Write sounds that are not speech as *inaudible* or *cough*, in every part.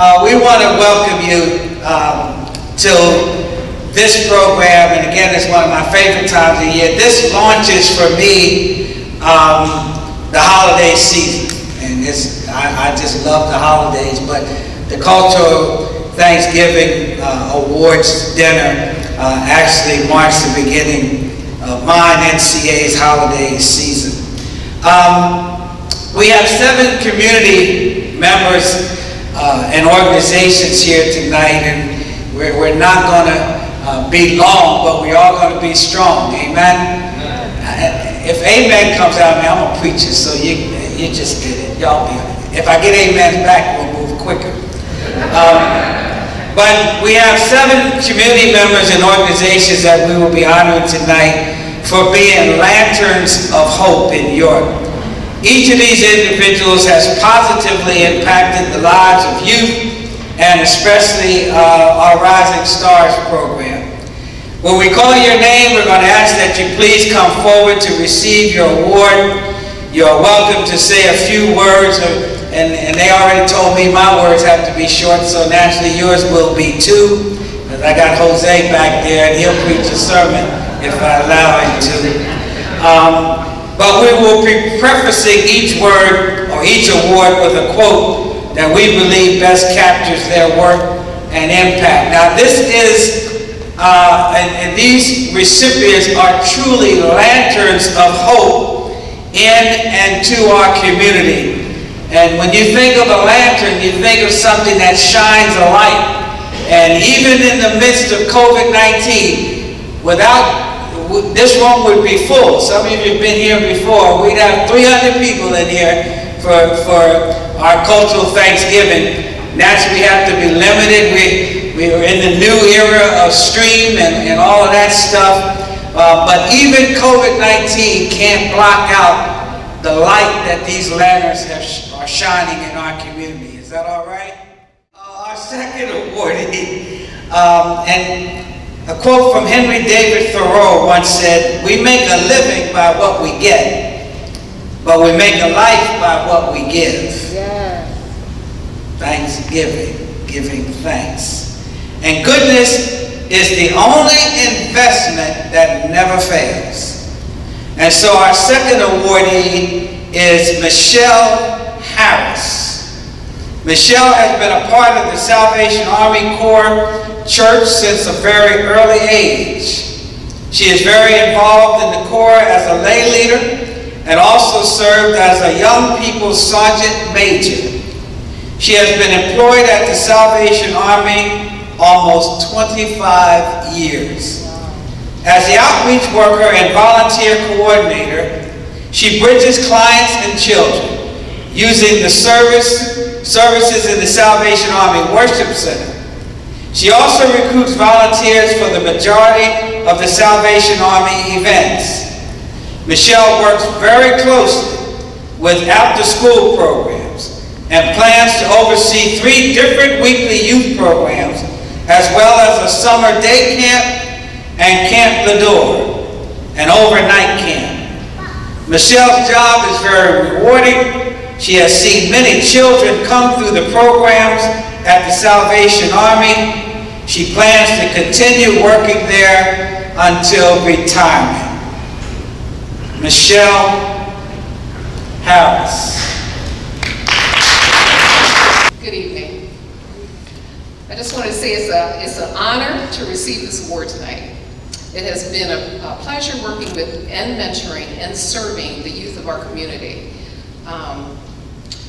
uh, we want to welcome you um, to this program, and again, it's one of my favorite times of year. This launches for me um, the holiday season, and it's, I, I just love the holidays, but the cultural Thanksgiving uh, Awards dinner uh, actually marks the beginning of mine NCA's holiday season. Um, we have seven community members uh, and organizations here tonight, and we're, we're not going to uh, be long, but we are going to be strong. Amen? Uh, if amen comes out, man, I'm a preacher, so you, you just get it. Y'all be If I get amens back, we'll move quicker. Um, but we have seven community members and organizations that we will be honoring tonight for being lanterns of hope in Europe. Each of these individuals has positively impacted the lives of youth and especially uh, our Rising Stars program. When we call your name, we're going to ask that you please come forward to receive your award. You're welcome to say a few words, of, and, and they already told me my words have to be short, so naturally yours will be too. Because I got Jose back there, and he'll preach a sermon if I allow him to. Um, but we will be prefacing each word or each award with a quote that we believe best captures their work and impact. Now this is, uh, and, and these recipients are truly lanterns of hope in and to our community. And when you think of a lantern, you think of something that shines a light. And even in the midst of COVID-19, without this room would be full. Some of you have been here before. We'd have 300 people in here for, for our cultural Thanksgiving. Naturally, we have to be limited. We, we are in the new era of stream and, and all of that stuff. Uh, but even COVID-19 can't block out the light that these lanterns have, are shining in our community. Is that all right? Uh, our second awardee, um, and a quote from Henry David Thoreau once said, we make a living by what we get, but we make a life by what we give. Yes. Thanksgiving, giving thanks. And goodness is the only investment that never fails. And so our second awardee is Michelle Harris. Michelle has been a part of the Salvation Army Corps Church since a very early age. She is very involved in the Corps as a lay leader and also served as a young people's sergeant major. She has been employed at the Salvation Army almost 25 years. As the outreach worker and volunteer coordinator, she bridges clients and children using the service services in the Salvation Army Worship Center. She also recruits volunteers for the majority of the Salvation Army events. Michelle works very closely with after-school programs and plans to oversee three different weekly youth programs as well as a summer day camp and Camp Ladore, an overnight camp. Michelle's job is very rewarding she has seen many children come through the programs at the Salvation Army. She plans to continue working there until retirement. Michelle Harris. Good evening. I just want to say it's, a, it's an honor to receive this award tonight. It has been a, a pleasure working with and mentoring and serving the youth of our community. Um,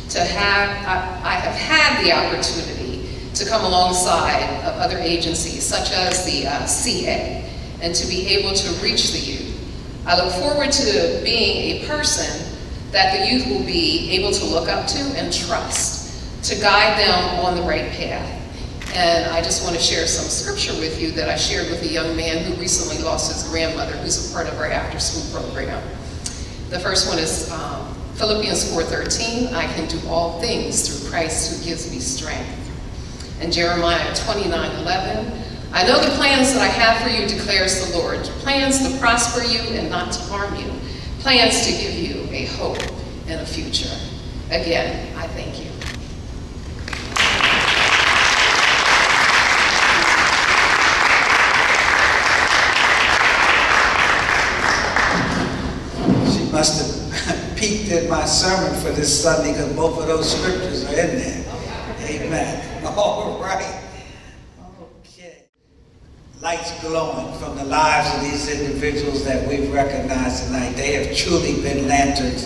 to have, I, I have had the opportunity to come alongside of other agencies such as the uh, CA and to be able to reach the youth. I look forward to being a person that the youth will be able to look up to and trust to guide them on the right path. And I just want to share some scripture with you that I shared with a young man who recently lost his grandmother, who's a part of our after-school program. The first one is um, Philippians 4.13, I can do all things through Christ who gives me strength. And Jeremiah 29.11, I know the plans that I have for you, declares the Lord, plans to prosper you and not to harm you, plans to give you a hope and a future. Again, I thank you. in my sermon for this Sunday because both of those scriptures are in there. Amen. *laughs* All right. Okay. Lights glowing from the lives of these individuals that we've recognized tonight. They have truly been lanterns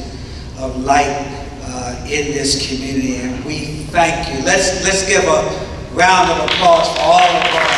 of light uh, in this community, and we thank you. Let's let's give a round of applause for all of our,